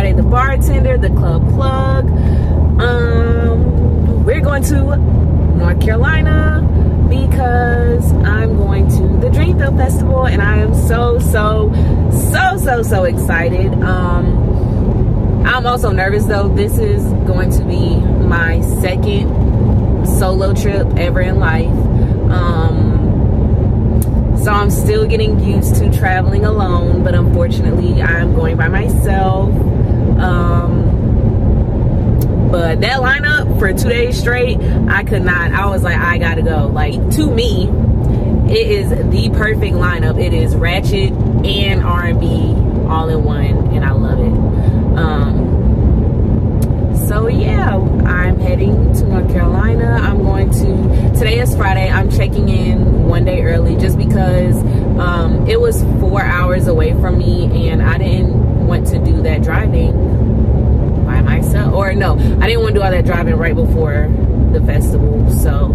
Friday the bartender, the club plug. Um, we're going to North Carolina because I'm going to the Dreamville Festival and I am so, so, so, so, so excited. Um, I'm also nervous though. This is going to be my second solo trip ever in life. Um, so I'm still getting used to traveling alone, but unfortunately I'm going by myself. Um, but that lineup for two days straight, I could not. I was like, I gotta go. Like to me, it is the perfect lineup. It is ratchet and R&B all in one, and I love it. Um, so yeah, I'm heading to North Carolina. I'm going to. Today checking in one day early just because um, it was four hours away from me and I didn't want to do that driving by myself. Or no, I didn't want to do all that driving right before the festival. So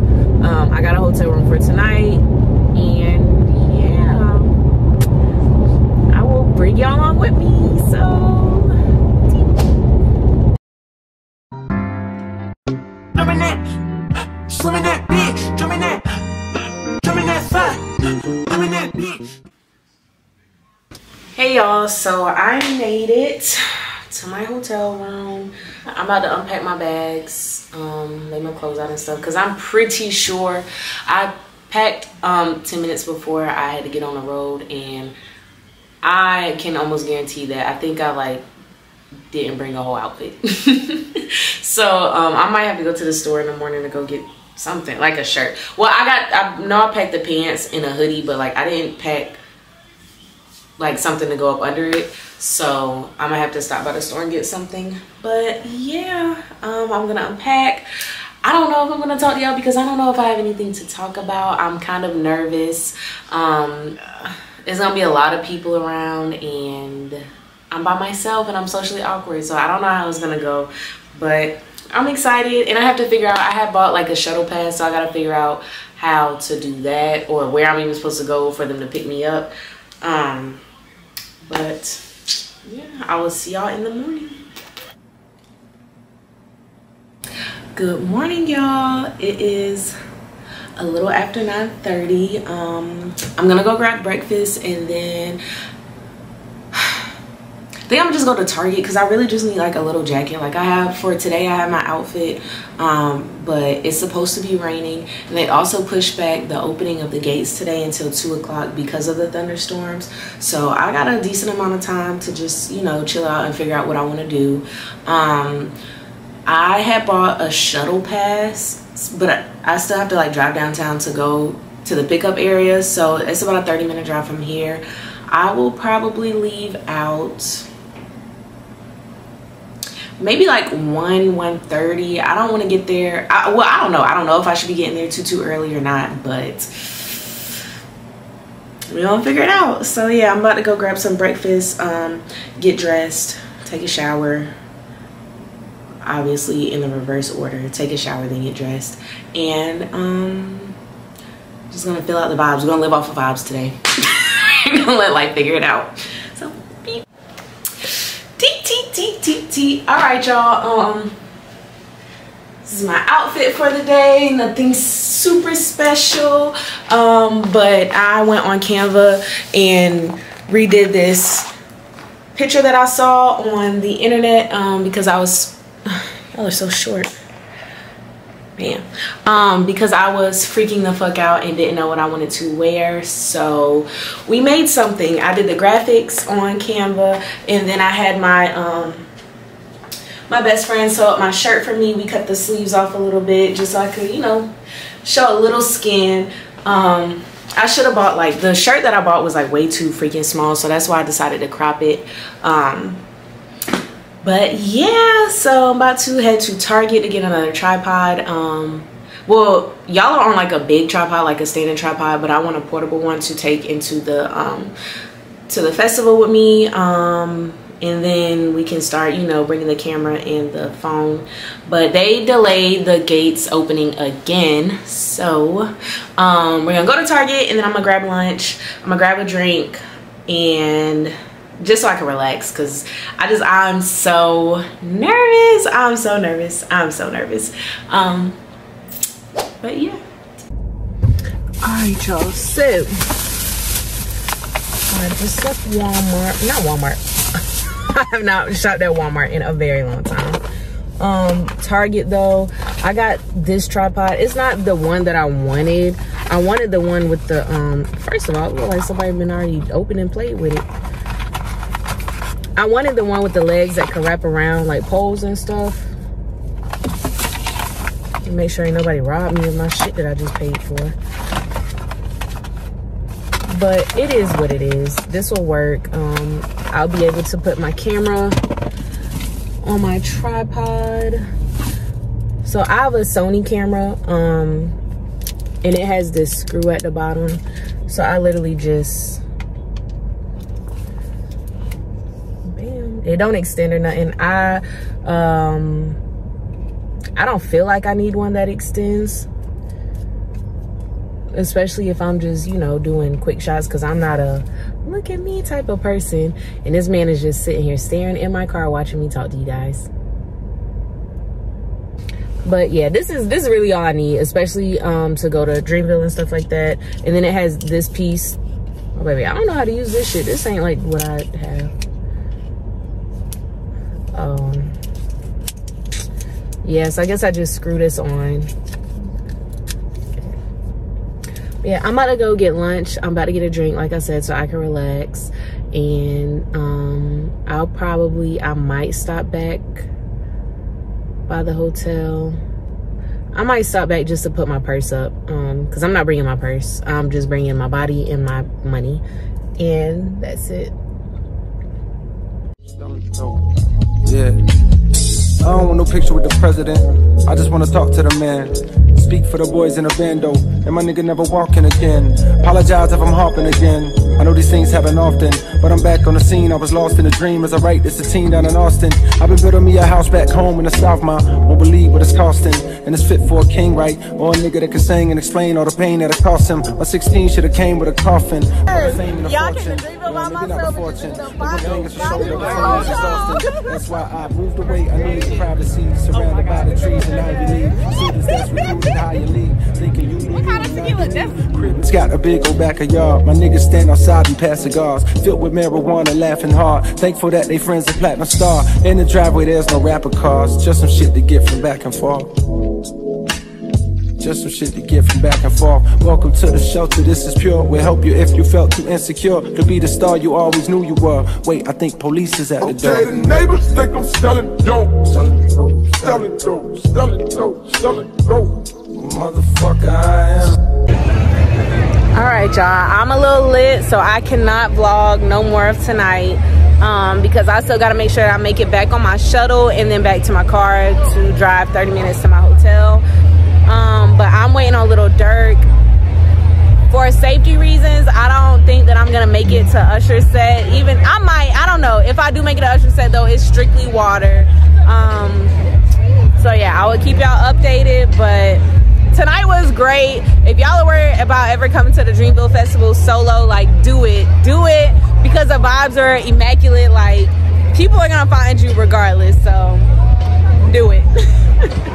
um, I got a hotel room for tonight and yeah, I will bring y'all along with me. So. Y'all, so I made it to my hotel room. I'm about to unpack my bags, um, lay my clothes out and stuff because I'm pretty sure I packed um, 10 minutes before I had to get on the road and I can almost guarantee that I think I like didn't bring a whole outfit. so um, I might have to go to the store in the morning to go get something like a shirt. Well, I got I know I packed the pants in a hoodie, but like I didn't pack like something to go up under it. So I'm gonna have to stop by the store and get something. But yeah, um, I'm gonna unpack. I don't know if I'm gonna talk to y'all because I don't know if I have anything to talk about. I'm kind of nervous. Um, there's gonna be a lot of people around and I'm by myself and I'm socially awkward. So I don't know how it's gonna go, but I'm excited and I have to figure out, I have bought like a shuttle pass, so I gotta figure out how to do that or where I'm even supposed to go for them to pick me up. Um, but yeah, I will see y'all in the morning. Good morning, y'all. It is a little after 9.30. Um, I'm gonna go grab breakfast and then think I'm just going to Target because I really just need like a little jacket. Like I have for today, I have my outfit, um, but it's supposed to be raining. And they also pushed back the opening of the gates today until 2 o'clock because of the thunderstorms. So I got a decent amount of time to just, you know, chill out and figure out what I want to do. Um, I had bought a shuttle pass, but I still have to like drive downtown to go to the pickup area. So it's about a 30 minute drive from here. I will probably leave out maybe like 1 1.30 i don't want to get there. I, well i don't know. I don't know if i should be getting there too too early or not but we gonna figure it out. So yeah i'm about to go grab some breakfast um get dressed take a shower. Obviously in the reverse order take a shower then get dressed. And um just gonna fill out the vibes. We're gonna live off of vibes today. Gonna let life figure it out T T T. All right, y'all. Um, this is my outfit for the day. Nothing super special. Um, but I went on Canva and redid this picture that I saw on the internet um, because I was, y'all are so short man um because i was freaking the fuck out and didn't know what i wanted to wear so we made something i did the graphics on canva and then i had my um my best friend sewed up my shirt for me. We cut the sleeves off a little bit just so i could you know show a little skin. Um I should have bought like the shirt that I bought was like way too freaking small so that's why I decided to crop it. Um but yeah so i'm about to head to target to get another tripod. Um well y'all are on like a big tripod like a standing tripod but i want a portable one to take into the um to the festival with me. Um and then we can start you know bringing the camera and the phone but they delayed the gates opening again so um we're gonna go to target and then i'm gonna grab lunch i'm gonna grab a drink and just so I can relax because I just I'm so nervous. I'm so nervous. I'm so nervous. Um but yeah. Alright y'all, so I just left Walmart. Not Walmart. I have not shopped at Walmart in a very long time. Um, Target though, I got this tripod. It's not the one that I wanted. I wanted the one with the um first of all, it looked like somebody been already opened and played with it. I wanted the one with the legs that could wrap around like poles and stuff. Make sure ain't nobody robbed me of my shit that I just paid for. But it is what it is. This will work. Um, I'll be able to put my camera on my tripod. So I have a Sony camera. Um, and it has this screw at the bottom. So I literally just bam, it don't extend or nothing i um i don't feel like i need one that extends especially if i'm just you know doing quick shots because i'm not a look at me type of person. And this man is just sitting here staring in my car watching me talk to you guys. But yeah this is this is really all i need especially um to go to dreamville and stuff like that. And then it has this piece. Oh baby i don't know how to use this shit. This ain't like what i have. Um yes i guess i just screw this on yeah i'm about to go get lunch. I'm about to get a drink like i said so i can relax. And um i'll probably i might stop back by the hotel. I might stop back just to put my purse up um because i'm not bringing my purse. I'm just bringing my body and my money. And that's it. Yeah. I don't want no picture with the president. I just wanna talk to the man. Speak for the boys in the bando. And my nigga never walking again. Apologize if I'm hopping again. I know these things happen often, but I'm back on the scene. I was lost in a dream as I write this a team down in Austin. I've been building me a house back home in the South, my won't believe what it's costing. And it's fit for a king, right? Or a nigga that can sing and explain all the pain that it cost him. My 16 should have came with a coffin. Y'all can dream about myself. That's why I moved away. I needed privacy, surrounded by the trees Crib's got a big old backyard. My niggas stand outside outside and pass cigars, filled with marijuana, laughing hard. Thankful that they friends a platinum star. In the driveway, there's no rapper cars, just some shit to get from back and forth. Just some shit to get from back and forth. Welcome to the shelter, this is pure. We'll help you if you felt too insecure to be the star you always knew you were. Wait, I think police is at the door. Okay, the neighbors think I'm selling dope. Selling dope, selling dope, selling dope, selling dope. Motherfucker, I am all right y'all i'm a little lit so i cannot vlog no more of tonight um, because i still got to make sure i make it back on my shuttle and then back to my car to drive 30 minutes to my hotel um, but i'm waiting on Lil Durk for safety reasons i don't think that i'm gonna make it to usher set even i might i don't know if i do make it to usher set though it's strictly water um, so yeah i will keep y'all updated but tonight was great. If y'all are worried about ever coming to the Dreamville Festival solo, like do it. Do it because the vibes are immaculate. Like people are gonna find you regardless. So do it.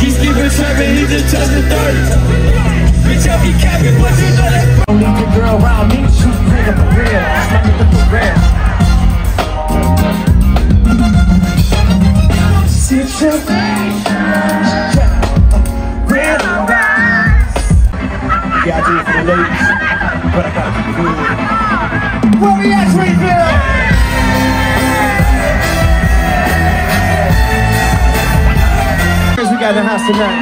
He's keeping trapping, he just touch the 30. Bitch, I be capping, but you know that. Don't need your girl around me, she's bring up a real. Slam it the real. Sit your face. Yeah, I do it for the ladies, but I gotta keep it real. Where we at, Dreamville? Got the house tonight.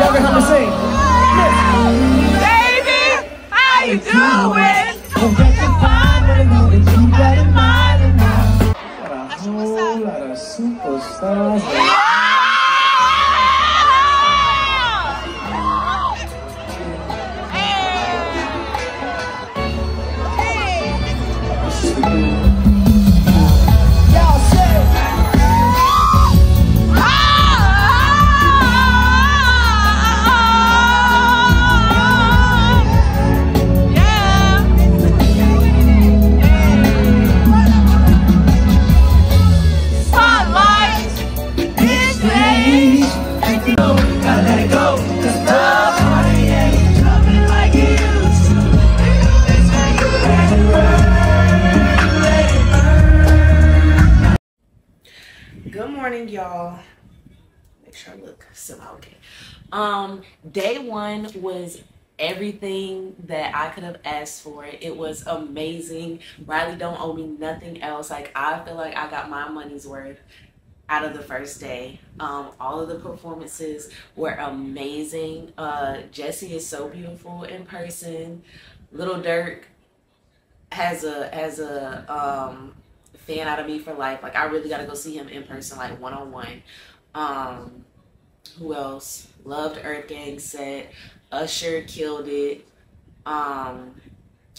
Y'all can help me sing. Baby, how you doing? Don't get to find what you and keep that in. Got a whole lot of superstars. I okay. Um, day one was everything that I could have asked for. It was amazing. Raleigh don't owe me nothing else. Like I feel like I got my money's worth out of the first day. Um, all of the performances were amazing. Uh, Jesse is so beautiful in person. Lil Durk has a has a um fan out of me for life. Like I really gotta go see him in person, like one on one. Um who else? Loved Earth Gang set. Usher killed it. Um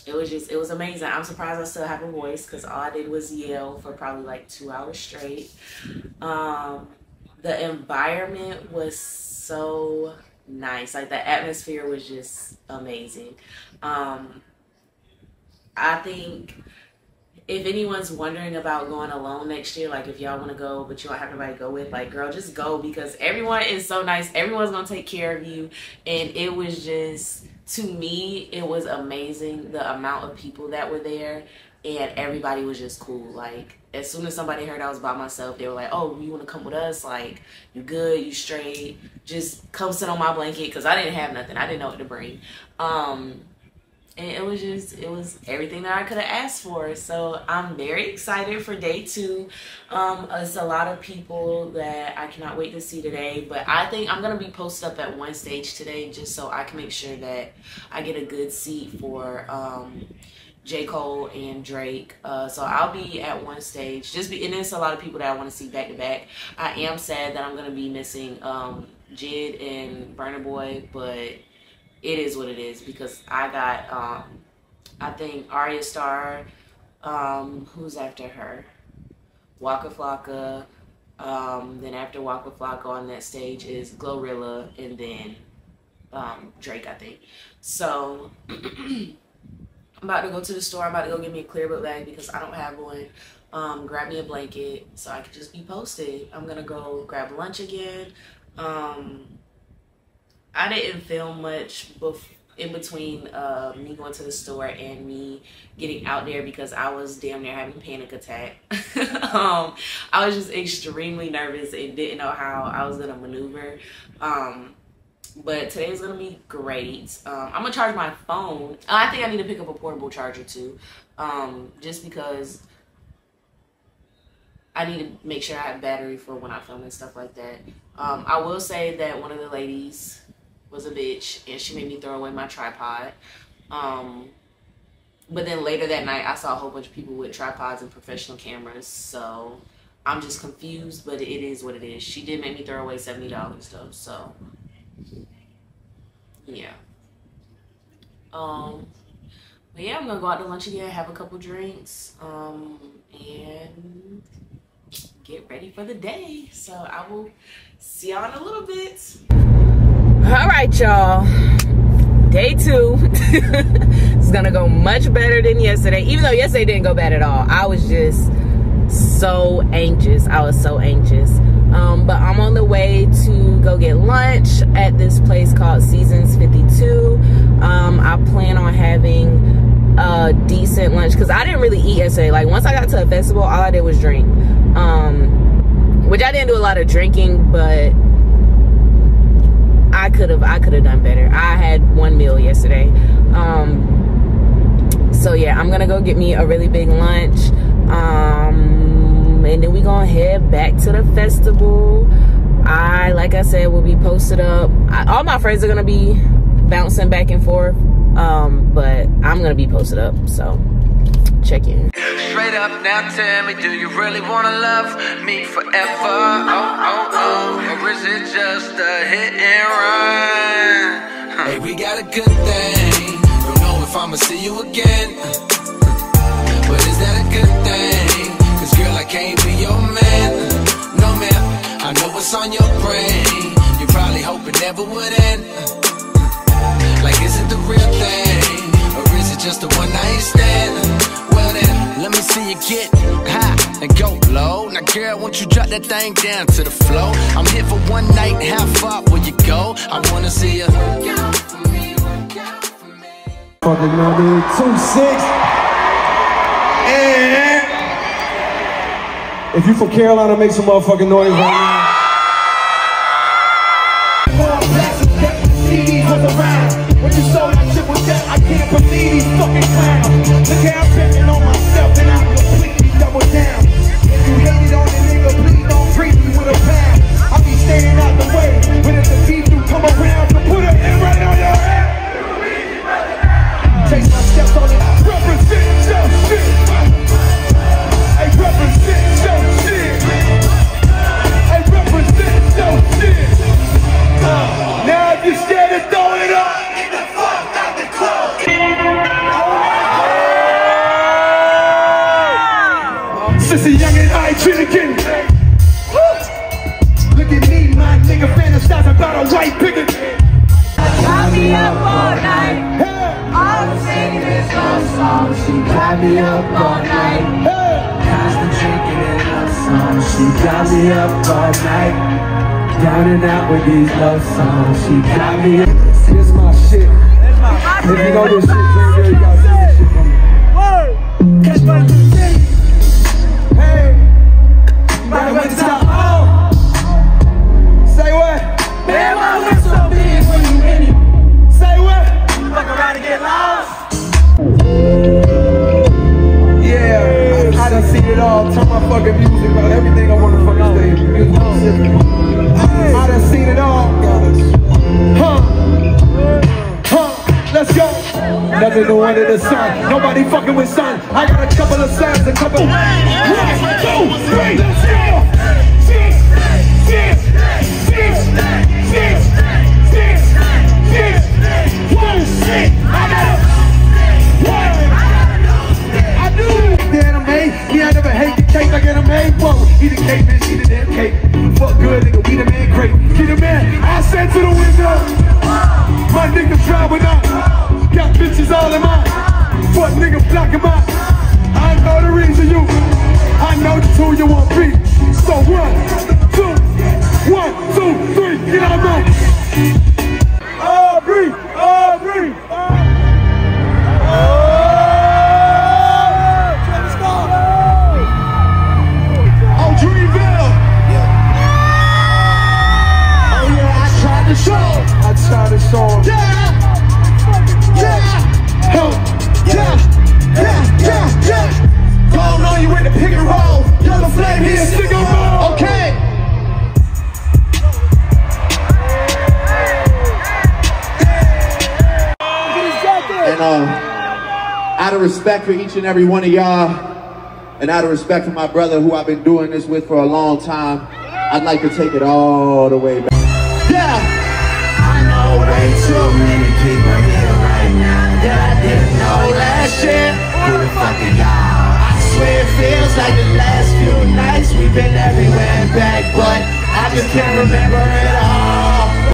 it was just it was amazing. I'm surprised I still have a voice because all I did was yell for probably like two hours straight. Um the environment was so nice. Like the atmosphere was just amazing. Um I think if anyone's wondering about going alone next year, like if y'all want to go but you don't have nobody to go with, like girl, just go because everyone is so nice. Everyone's gonna take care of you, and it was just to me, it was amazing the amount of people that were there, and everybody was just cool. Like as soon as somebody heard I was by myself, they were like, "Oh, you want to come with us? Like you good? You straight? Just come sit on my blanket." Because I didn't have nothing. I didn't know what to bring. Um, and it was just it was everything that i could have asked for so i'm very excited for day two um it's a lot of people that i cannot wait to see today but i think i'm gonna be posted up at one stage today just so i can make sure that i get a good seat for um J. Cole and Drake. Uh, so I'll be at one stage. Just be and it's a lot of people that I want to see back to back. I am sad that I'm gonna be missing um Jid and Burna Boy, but it is what it is because I got um I think Ayra Starr, um, who's after her? Waka Flocka. Um, then after Waka Flocka on that stage is Glorilla and then um, Drake, I think. So I'm about to go to the store. I'm about to go get me a clear book bag because I don't have one. Um, grab me a blanket so I can just be posted. I'm gonna go grab lunch again. Um, I didn't film much in between uh, me going to the store and me getting out there because I was damn near having a panic attack. um, I was just extremely nervous and didn't know how I was gonna maneuver. Um, but today is gonna be great. Um, I'm gonna charge my phone. I think I need to pick up a portable charger too, um, just because I need to make sure I have battery for when I film and stuff like that. Um, I will say that one of the ladies was a bitch and she made me throw away my tripod. Um, but then later that night, I saw a whole bunch of people with tripods and professional cameras. So I'm just confused, but it is what it is. She did make me throw away seventy dollars though. So yeah. Um. But yeah, I'm gonna go out to lunch again, have a couple drinks, um, and get ready for the day. So I will see y'all in a little bit. All right, y'all. Day two is gonna go much better than yesterday. Even though yesterday didn't go bad at all. I was just so anxious. I was so anxious. Um, but I'm on the way to go get lunch at this place called Seasons 52. Um, I plan on having a decent lunch because I didn't really eat yesterday. Like once I got to a festival, all I did was drink. Um, which I didn't do a lot of drinking, but I could have I could have done better. I had one meal yesterday. Um, so yeah, I'm gonna go get me a really big lunch. Um, and then we gonna head back to the festival. I, like I said, will be posted up. I, all my friends are gonna be bouncing back and forth. Um, but I'm gonna be posted up, so check in. Straight up now, tell me, do you really wanna love me forever? Oh, oh, oh, or is it just a hit and run? Hey, we got a good thing. Don't know if I'ma see you again. But is that a good thing? Cause girl, I can't be your man. No, man, I know what's on your brain. You probably hope it never would end. Like, is it the real thing? Or is it just a one night stand? Well then, let me see you get high and go low. Now girl, won't you drop that thing down to the floor? I'm here for one night, how far will you go? I wanna see you. Work out for me, work out for me. Fucking, you know what I? Two six. And if you from Carolina, make some motherfucking noise right now. CDs. When you sold can't believe these fucking clowns. Look how I'm betting on myself and I'm completely double down. If for each and every one of y'all, and out of respect for my brother who I've been doing this with for a long time, I'd like to take it all the way back. Yeah. I know way too many people here right now that I didn't know last year. Who the fuck are y'all? I swear it feels like the last few nights we've been everywhere and back, but I just can't remember it all.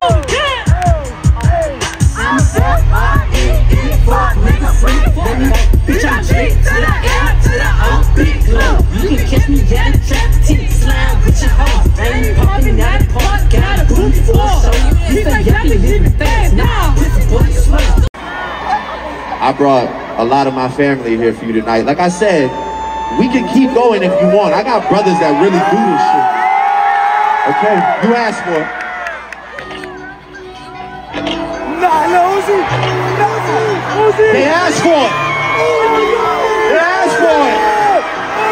I'm a fuck, R-E-E, fuck, nigga, freak, nigga. Bitch, I'm G to the L to the O-B club. You can catch me at the trap, teeth slime with your hoes. Ain't popping out of park, got a boom floor. So you think y'all be living fast now? This is boy slow. I brought a lot of my family here for you tonight. Like I said, we can keep going if you want. I got brothers that really do this shit. Okay, you asked for it. They asked for it. They asked for it.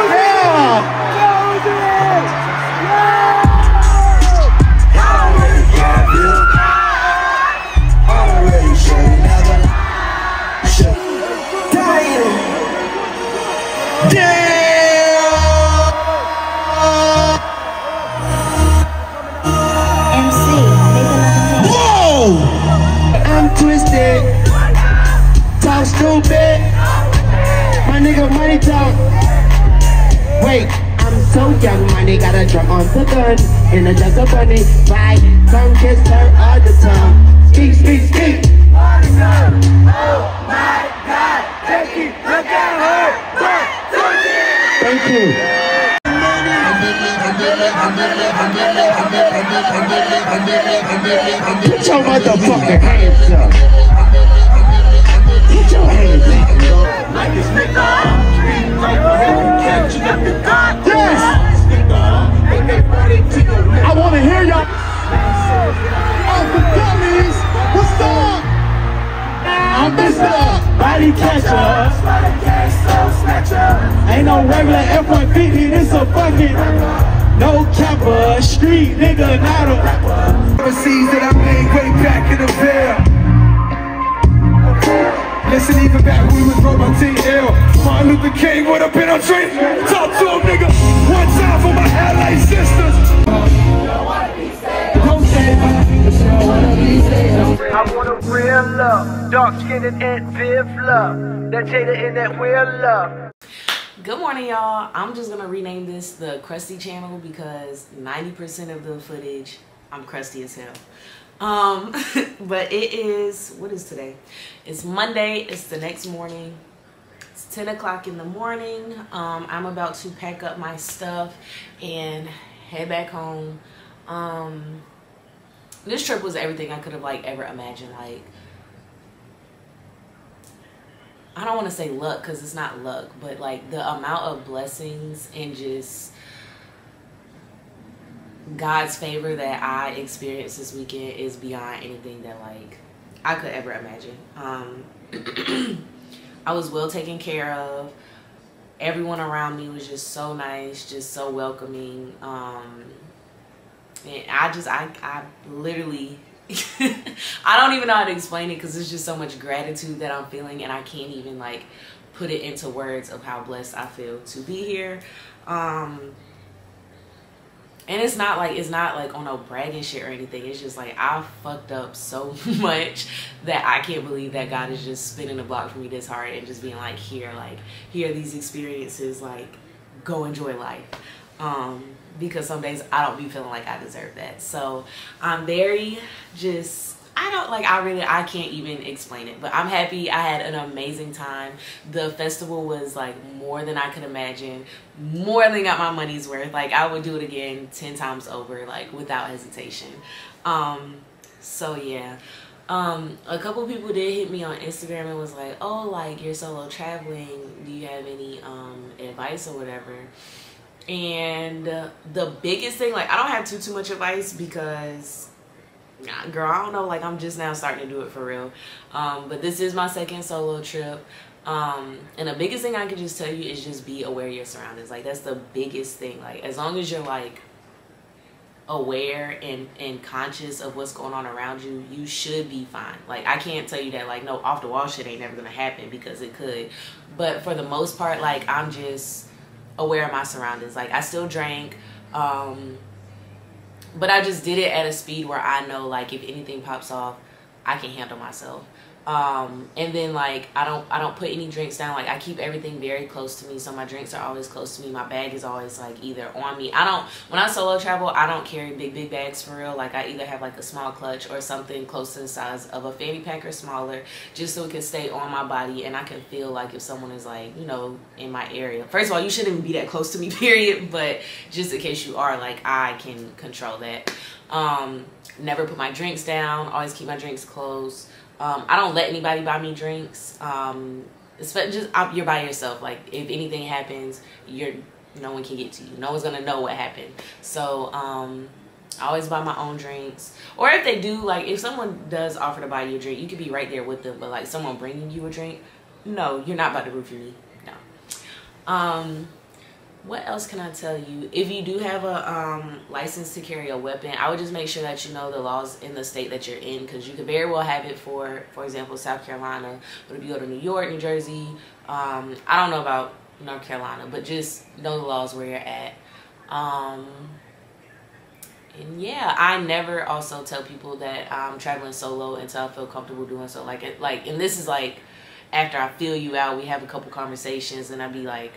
Yeah. Young, my nigga got a drum on the gun. In a just a bunny, right? Tongue kiss her all the time. Speak, speak, speak. Oh my God, Jackie, look at her. Thank you. Put your motherfucking hands up. Put your hands up. Yes. I want to hear y'all. Oh, the dummies. What's up? I'm Mr. Body Catcher. Ain't no regular F-150, this a fucking no capper, street nigga, not a overseas that I made way back in the veil. Listen, even back when we was broke on T.L. Martin Luther King would have been on train. Talk to him, nigga. One time for my LA sisters. I want a real love, dark skinned and Viv love, that Jada and that real love. Good morning, y'all. I'm just gonna rename this the Crusty channel because 90% of the footage I'm crusty as hell. Um, but it is what is today? It's Monday. It's the next morning. It's 10 o'clock in the morning. Um, I'm about to pack up my stuff and head back home. Um, this trip was everything I could have like ever imagined. Like I don't want to say luck because it's not luck, but like the amount of blessings and just God's favor that I experienced this weekend is beyond anything that like I could ever imagine. Um, I was well taken care of. Everyone around me was just so nice, just so welcoming. Um, and I just, I, I literally, I don't even know how to explain it because it's just so much gratitude that I'm feeling, and I can't even like put it into words of how blessed I feel to be here. Um, and it's not like it's not like on no bragging shit or anything. It's just like I fucked up so much that I can't believe that God is just spinning the block for me this hard and just being like, here, like here these experiences, like go enjoy life. Um, because some days I don't be feeling like I deserve that. So I'm very just I don't like I really I can't even explain it, but I'm happy. I had an amazing time. The festival was like more than I could imagine. More than got my money's worth. Like I would do it again 10 times over like without hesitation. Um so yeah. Um a couple people did hit me on Instagram and was like, "Oh, like you're solo traveling. Do you have any um advice or whatever?" And the biggest thing like I don't have too too much advice because girl, I don't know. Like, I'm just now starting to do it for real. Um, but this is my second solo trip. Um, and the biggest thing I can just tell you is just be aware of your surroundings. Like, that's the biggest thing. Like, as long as you're, like, aware and, and conscious of what's going on around you, you should be fine. Like, I can't tell you that, like, no, off the wall shit ain't never gonna happen because it could. But for the most part, like, I'm just aware of my surroundings. Like, I still drank. Um, but I just did it at a speed where I know like if anything pops off, I can handle myself. Um, and then like I don't I don't put any drinks down. Like I keep everything very close to me, so my drinks are always close to me. My bag is always like either on me. I don't when I solo travel, I don't carry big big bags for real. Like I either have like a small clutch or something close to the size of a fanny pack or smaller, just so it can stay on my body and I can feel like if someone is like you know in my area. First of all, you shouldn't even be that close to me, period. But just in case you are, like I can control that. Um, never put my drinks down. Always keep my drinks close. Um, I don't let anybody buy me drinks. Um, just you're by yourself. Like if anything happens, you're no one can get to you. No one's gonna know what happened. So um, I always buy my own drinks. Or if they do, like if someone does offer to buy you a drink, you could be right there with them. But like someone bringing you a drink, no, you're not about to roofie me. No. Um, what else can I tell you? If you do have a um, license to carry a weapon, I would just make sure that you know the laws in the state that you're in because you could very well have it for, for example, South Carolina. But if you go to New York, New Jersey, um, I don't know about North Carolina, but just know the laws where you're at. Um, and yeah, I never also tell people that I'm traveling solo until I feel comfortable doing so. Like, it, like, and this is like after I fill you out, we have a couple conversations, and I'd be like,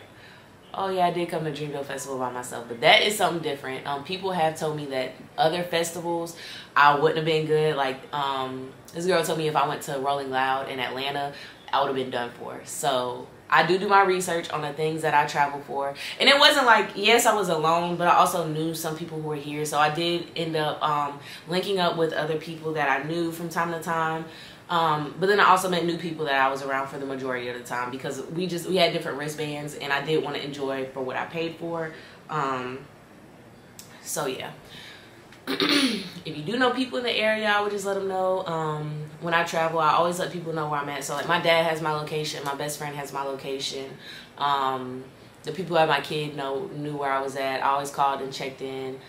oh yeah, I did come to Dreamville Festival by myself, but that is something different. Um, people have told me that other festivals I wouldn't have been good. Like um, this girl told me if I went to Rolling Loud in Atlanta, I would have been done for. So I do do my research on the things that I travel for, and it wasn't like yes I was alone, but I also knew some people who were here. So I did end up um, linking up with other people that I knew from time to time. Um, but then I also met new people that I was around for the majority of the time because we just we had different wristbands and I did want to enjoy for what I paid for. Um, so yeah. if you do know people in the area, I would just let them know. Um, when I travel, I always let people know where I'm at. So like my dad has my location, my best friend has my location. Um, the people at my kid know knew where I was at. I always called and checked in.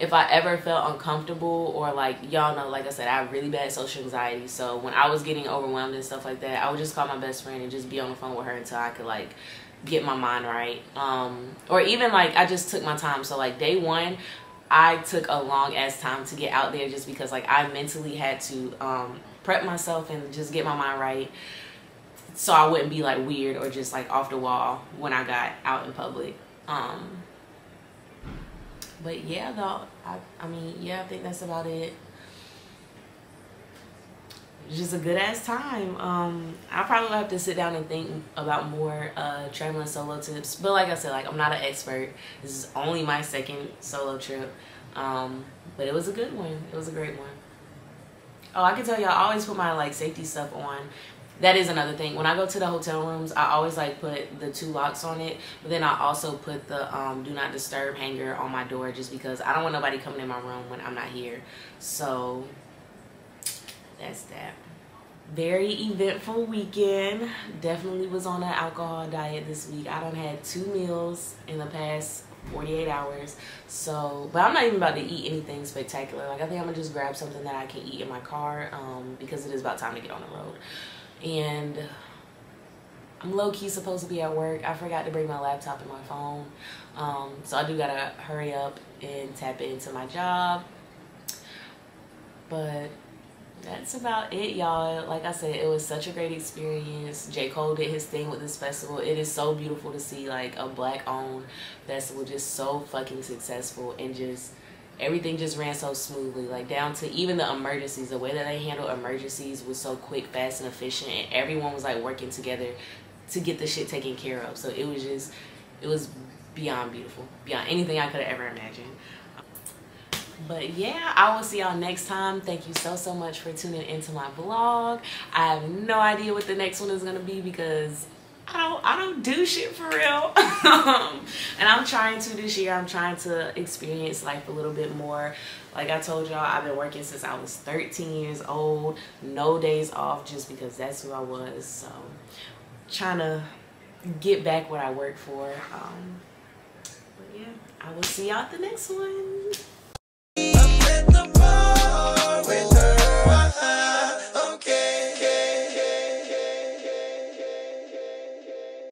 If I ever felt uncomfortable or like y'all know, like I said, I have really bad social anxiety. So when I was getting overwhelmed and stuff like that, I would just call my best friend and just be on the phone with her until I could like get my mind right. Um, or even like I just took my time. So like day one, I took a long ass time to get out there just because like I mentally had to um, prep myself and just get my mind right so I wouldn't be like weird or just like off the wall when I got out in public. Um, but yeah, though, I, I mean, yeah, I think that's about it. Just a good ass time. Um, I probably have to sit down and think about more uh, traveling solo tips. But like I said, like I'm not an expert. This is only my second solo trip. Um, but it was a good one. It was a great one. Oh, I can tell y'all, I always put my like safety stuff on that is another thing. When i go to the hotel rooms i always like put the two locks on it but then i also put the um, do not disturb hanger on my door just because i don't want nobody coming in my room when i'm not here. So that's that. Very eventful weekend. Definitely was on an alcohol diet this week. I don't had two meals in the past 48 hours. So but i'm not even about to eat anything spectacular. Like i think i'm gonna just grab something that i can eat in my car um, because it is about time to get on the road and I'm low-key supposed to be at work. I forgot to bring my laptop and my phone. Um, so I do gotta hurry up and tap into my job. But that's about it, y'all. Like I said, it was such a great experience. J. Cole did his thing with this festival. It is so beautiful to see like a black-owned festival just so fucking successful and just everything just ran so smoothly like down to even the emergencies the way that they handled emergencies was so quick fast and efficient and everyone was like working together to get the shit taken care of. So it was just it was beyond beautiful beyond anything i could have ever imagined. But yeah i will see y'all next time. Thank you so so much for tuning into my vlog. I have no idea what the next one is going to be because I don't I don't do shit for real. and I'm trying to this year. I'm trying to experience life a little bit more. Like I told y'all, I've been working since I was 13 years old. No days off just because that's who I was. So trying to get back what I work for. Um, but yeah, I will see y'all at the next one.